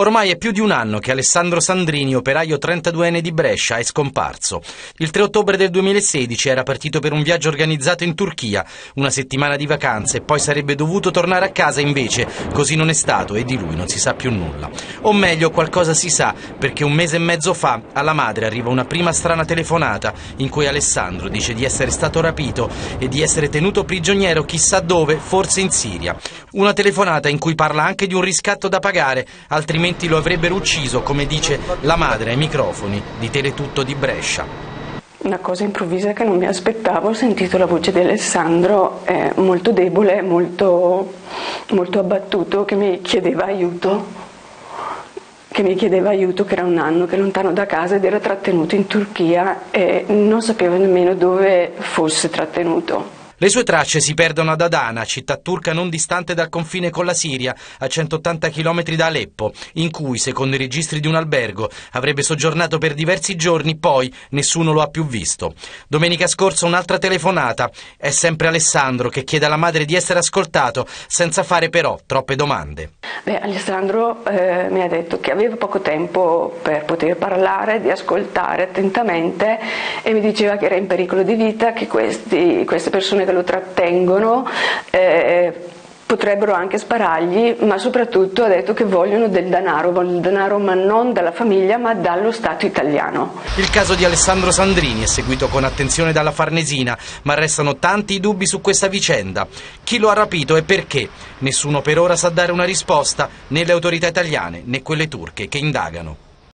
Ormai è più di un anno che Alessandro Sandrini, operaio 32enne di Brescia, è scomparso. Il 3 ottobre del 2016 era partito per un viaggio organizzato in Turchia, una settimana di vacanze, e poi sarebbe dovuto tornare a casa, invece così non è stato e di lui non si sa più nulla. O meglio, qualcosa si sa, perché un mese e mezzo fa alla madre arriva una prima strana telefonata in cui Alessandro dice di essere stato rapito e di essere tenuto prigioniero chissà dove, forse in Siria. Una telefonata in cui parla anche di un riscatto da pagare, altrimenti altrimenti lo avrebbero ucciso, come dice la madre ai microfoni di Teletutto di Brescia. Una cosa improvvisa che non mi aspettavo, ho sentito la voce di Alessandro eh, molto debole, molto, molto abbattuto, che mi chiedeva aiuto che mi chiedeva aiuto, che era un anno che lontano da casa ed era trattenuto in Turchia e non sapevo nemmeno dove fosse trattenuto. Le sue tracce si perdono ad Adana, città turca non distante dal confine con la Siria, a 180 km da Aleppo, in cui, secondo i registri di un albergo, avrebbe soggiornato per diversi giorni, poi nessuno lo ha più visto. Domenica scorsa un'altra telefonata. È sempre Alessandro che chiede alla madre di essere ascoltato, senza fare però troppe domande. Beh, Alessandro eh, mi ha detto che aveva poco tempo per poter parlare, di ascoltare attentamente e mi diceva che era in pericolo di vita, che questi, queste persone che lo trattengono eh, potrebbero anche sparargli, ma soprattutto ha detto che vogliono del denaro, vogliono denaro ma non dalla famiglia ma dallo Stato italiano. Il caso di Alessandro Sandrini è seguito con attenzione dalla Farnesina, ma restano tanti dubbi su questa vicenda. Chi lo ha rapito e perché? Nessuno per ora sa dare una risposta, né le autorità italiane né quelle turche che indagano.